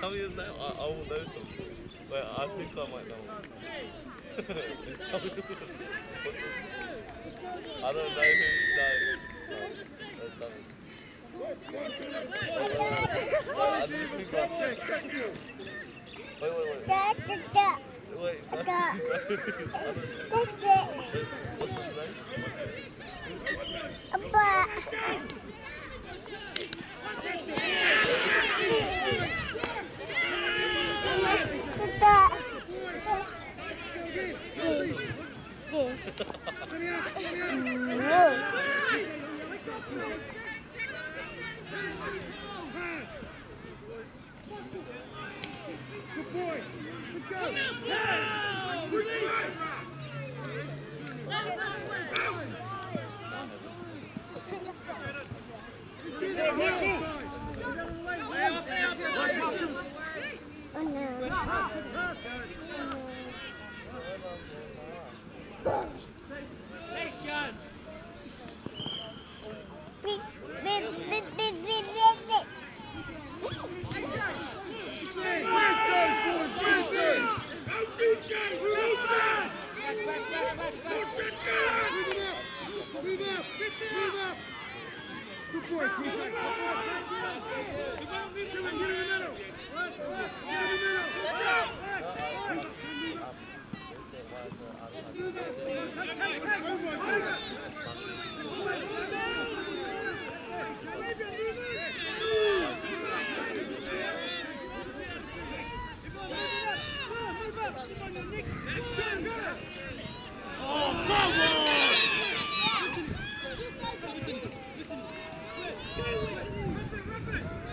Tell me his name. I, I will know something. Wait, I think I might know. Tell me what's his- I don't know who. No. no, no. I didn't think about Wait, wait, wait. Wait. no. No. Oh no. Get in the middle. Rip it, rip it.